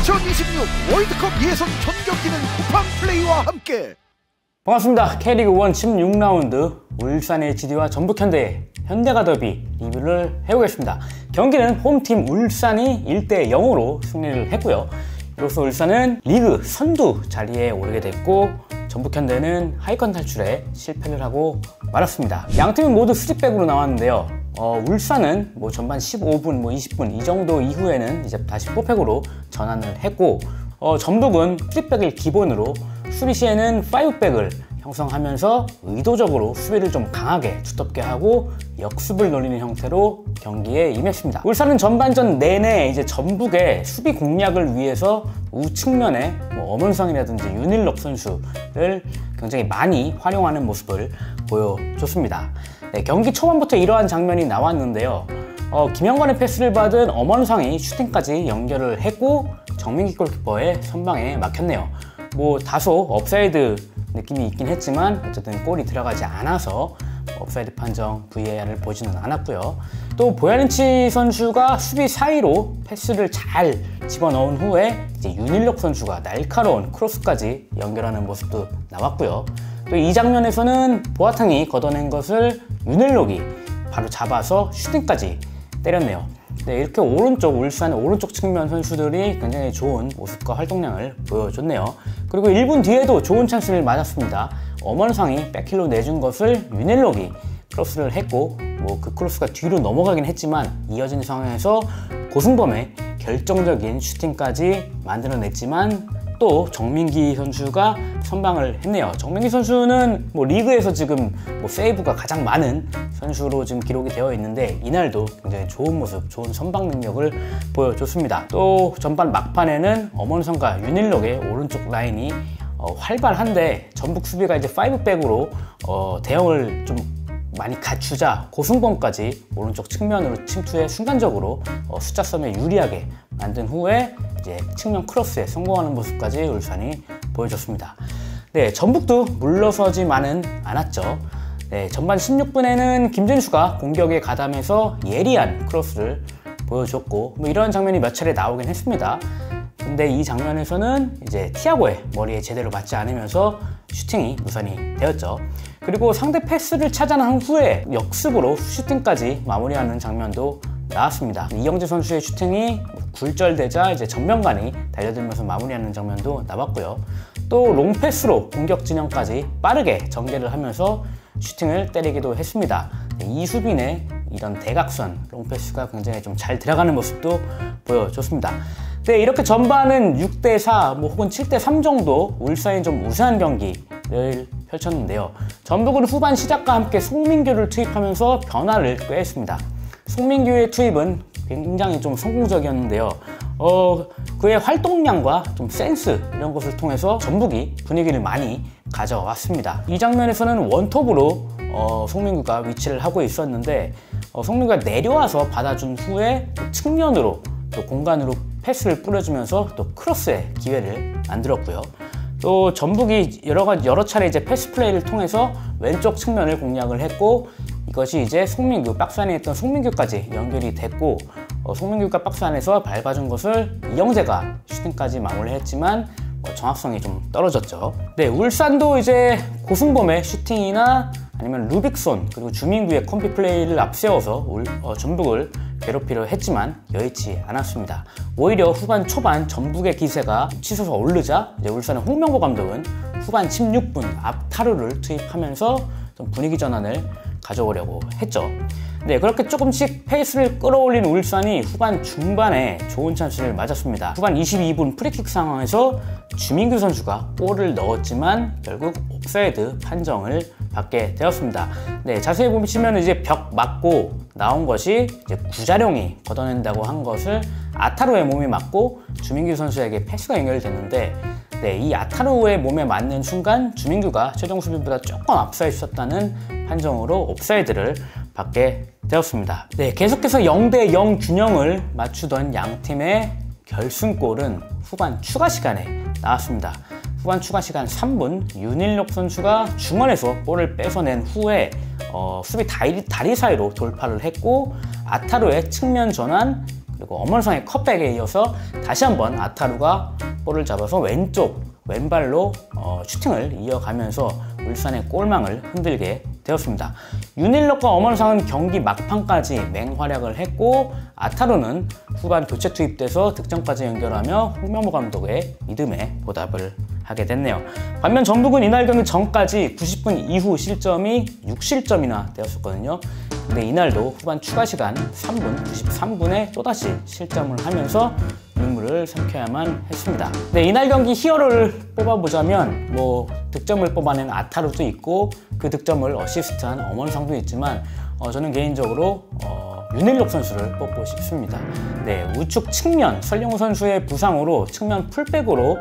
2026 월드컵 예선 전 경기는 쿠팡 플레이와 함께 반갑습니다. K리그 1 16라운드 울산 HD와 전북 현대의 현대가 더비 리뷰를 해보겠습니다. 경기는 홈팀 울산이 1대 0으로 승리를 했고요. 이로써 울산은 리그 선두 자리에 오르게 됐고 전북 현대는 하위권 탈출에 실패를 하고 말았습니다. 양 팀은 모두 스리백으로 나왔는데요. 어, 울산은 뭐 전반 15분, 뭐 20분 이 정도 이후에는 이제 다시 포백으로 전환을 했고 어, 전북은 수직백을 기본으로 수비 시에는 5백을 형성하면서 의도적으로 수비를 좀 강하게 두텁게 하고 역습을 노리는 형태로 경기에 임했습니다. 울산은 전반전 내내 이제 전북의 수비 공략을 위해서 우측면에 뭐 엄원성이라든지 윤일록 선수를 굉장히 많이 활용하는 모습을 보여줬습니다. 네, 경기 초반부터 이러한 장면이 나왔는데요. 어, 김영권의 패스를 받은 엄원상이 슈팅까지 연결을 했고 정민기 골키퍼의 선방에 막혔네요. 뭐 다소 옵사이드 느낌이 있긴 했지만 어쨌든 골이 들어가지 않아서 옵사이드 판정 VAR을 보지는 않았고요. 또 보야니치 선수가 수비 사이로 패스를 잘 집어넣은 후에 이제 윤일록 선수가 날카로운 크로스까지 연결하는 모습도 나왔고요. 또 이 장면에서는 보아텡이 걷어낸 것을 윤일록이 바로 잡아서 슈팅까지 때렸네요. 네, 이렇게 오른쪽 울산의 오른쪽 측면 선수들이 굉장히 좋은 모습과 활동량을 보여줬네요. 그리고 1분 뒤에도 좋은 찬스를 맞았습니다. 엄원상이 back heel로 내준 것을 윤일록이 크로스를 했고 뭐 그 크로스가 뒤로 넘어가긴 했지만 이어진 상황에서 고승범의 결정적인 슈팅까지 만들어냈지만 또 정민기 선수가 선방을 했네요. 정민기 선수는 뭐 리그에서 지금 뭐 세이브가 가장 많은 선수로 지금 기록이 되어 있는데 이날도 굉장히 좋은 모습, 좋은 선방 능력을 보여줬습니다. 또 전반 막판에는 엄원성과 윤일록의 오른쪽 라인이 어, 활발한데 전북 수비가 이제 5백으로 어, 대응을 좀 많이 갖추자 고승범까지 오른쪽 측면으로 침투해 순간적으로 어, 숫자 썸에 유리하게 만든 후에 이제 측면 크로스에 성공하는 모습까지 울산이 보여줬습니다. 네, 전북도 물러서지만은 않았죠. 네, 전반 16분에는 김준수가 공격에 가담해서 예리한 크로스를 보여줬고 뭐 이런 장면이 몇 차례 나오긴 했습니다. 근데 이 장면에서는 이제 티아고의 머리에 제대로 맞지 않으면서 슈팅이 무산이 되었죠. 그리고 상대 패스를 차단한 후에 역습으로 슈팅까지 마무리하는 장면도 나왔습니다. 이영재 선수의 슈팅이 굴절되자 이제 전면간이 달려들면서 마무리하는 장면도 나왔고요. 또 롱패스로 공격 진영까지 빠르게 전개를 하면서 슈팅을 때리기도 했습니다. 네, 이수빈의 이런 대각선 롱패스가 굉장히 좀 잘 들어가는 모습도 보여줬습니다. 네, 이렇게 전반은 6대4 뭐 혹은 7대3 정도 울산이 좀 우세한 경기를 펼쳤는데요. 전북은 후반 시작과 함께 송민규를 투입하면서 변화를 꾀했습니다. 송민규의 투입은 굉장히 좀 성공적이었는데요. 어, 그의 활동량과 좀 센스 이런 것을 통해서 전북이 분위기를 많이 가져왔습니다. 이 장면에서는 원톱으로 어, 송민규가 위치를 하고 있었는데 어, 송민규가 내려와서 받아준 후에 측면으로 또 공간으로 패스를 뿌려주면서 또 크로스의 기회를 만들었고요. 또 전북이 여러 가지 여러 차례 이제 패스 플레이를 통해서 왼쪽 측면을 공략을 했고 이것이 이제 송민규 박스 안에 있던 송민규까지 연결이 됐고 어, 송민규가 박스 안에서 밟아준 것을 이영재가 슈팅까지 마무리했지만 어, 정확성이 좀 떨어졌죠. 네, 울산도 이제 고승범의 슈팅이나 아니면 루빅손 그리고 주민규의 컴피 플레이를 앞세워서 울, 어, 전북을 괴롭히려 했지만 여의치 않았습니다. 오히려 후반 초반 전북의 기세가 치솟아 오르자 울산의 홍명보 감독은 후반 16분 아타루를 투입하면서 좀 분위기 전환을 가져오려고 했죠. 네, 그렇게 조금씩 페이스를 끌어올린 울산이 후반 중반에 좋은 찬스를 맞았습니다. 후반 22분 프리킥 상황에서 주민규 선수가 골을 넣었지만 결국 옵사이드 판정을 받게 되었습니다. 네, 자세히 보시면 이제 벽 맞고 나온 것이 이제 구자룡이 걷어낸다고 한 것을 아타루의 몸이 맞고 주민규 선수에게 패스가 연결됐는데 네, 이 아타로의 몸에 맞는 순간 주민규가 최종 수비보다 조금 앞서 있었다는 판정으로 옵사이드를 받게 되었습니다. 네, 계속해서 0대 0 균형을 맞추던 양 팀의 결승골은 후반 추가 시간에 나왔습니다. 후반 추가 시간 3분 윤일록 선수가 중원에서 볼을 뺏어낸 후에 어, 수비 다리, 다리 사이로 돌파를 했고 아타로의 측면 전환 그리고 엄원상의 컵백에 이어서 다시 한번 아타루가 볼을 잡아서 왼쪽 왼발로 어, 슈팅을 이어가면서 울산의 골망을 흔들게 되었습니다. 윤일록과 엄원상은 경기 막판까지 맹활약을 했고 아타루는 후반 교체 투입돼서 득점까지 연결하며 홍명보 감독의 믿음에 보답을 하게 됐네요. 반면 전북은 이날 경기 전까지 90분 이후 실점이 6실점이나 되었었거든요. 근데 이날도 후반 추가 시간 3분, 93분에 또다시 실점을 하면서 눈물을 삼켜야만 했습니다. 네, 이날 경기 히어로를 뽑아보자면 뭐 득점을 뽑아낸 아타루도 있고 그 득점을 어시스트한 엄원상도 있지만 어, 저는 개인적으로 어, 윤일록 선수를 뽑고 싶습니다. 네, 우측 측면 설영우 선수의 부상으로 측면 풀백으로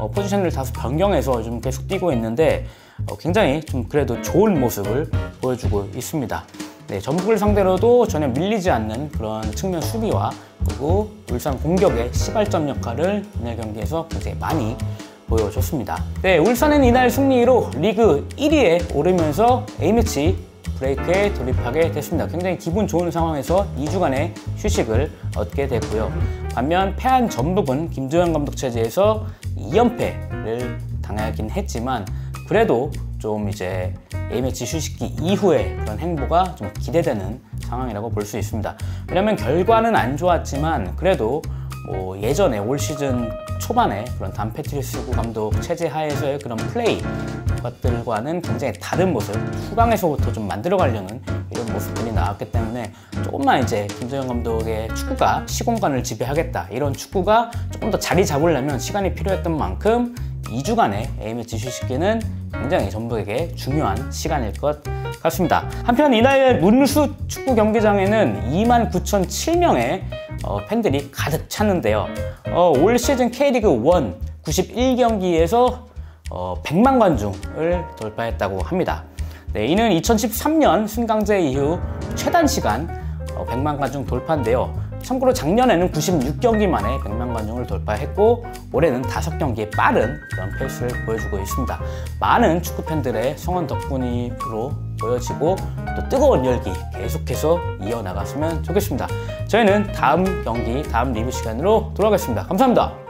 어, 포지션을 다소 변경해서 좀 계속 뛰고 있는데 어, 굉장히 좀 그래도 좋은 모습을 보여주고 있습니다. 네, 전북을 상대로도 전혀 밀리지 않는 그런 측면 수비와 그리고 울산 공격의 시발점 역할을 이날 경기에서 굉장히 많이 보여줬습니다. 네, 울산은 이날 승리로 리그 1위에 오르면서 A매치 브레이크에 돌입하게 됐습니다. 굉장히 기분 좋은 상황에서 2주간의 휴식을 얻게 됐고요. 반면 패한 전북은 김도현 감독 체제에서 2연패를 당하긴 했지만 그래도 좀 이제 A매치 휴식기 이후에 그런 행보가 좀 기대되는 상황이라고 볼 수 있습니다. 왜냐하면 결과는 안 좋았지만 그래도 뭐 예전에 올 시즌 초반에 그런 단페트리스구 감독 체제 하에서의 그런 플레이 것들과는 굉장히 다른 모습 후방에서부터 좀 만들어가려는 이런 모습들이 나왔기 때문에 조금만 이제 김도영 감독의 축구가 시공간을 지배하겠다 이런 축구가 조금 더 자리 잡으려면 시간이 필요했던 만큼 2주간의 A매치 휴식기는 굉장히 전북에게 중요한 시간일 것 같습니다. 한편 이날 문수 축구 경기장에는 2만 9천 7명의 어, 팬들이 가득 찼는데요. 어, 올 시즌 K리그 1 91경기에서 어, 100만 관중을 돌파했다고 합니다. 네, 이는 2013년 승강제 이후 최단 시간 100만 관중 돌파인데요. 참고로 작년에는 96경기 만에 100만 관중을 돌파했고 올해는 5경기에 빠른 그런 페이스를 보여주고 있습니다. 많은 축구 팬들의 성원 덕분으로 보여지고 또 뜨거운 열기 계속해서 이어나갔으면 좋겠습니다. 저희는 다음 경기, 다음 리뷰 시간으로 돌아가겠습니다. 감사합니다.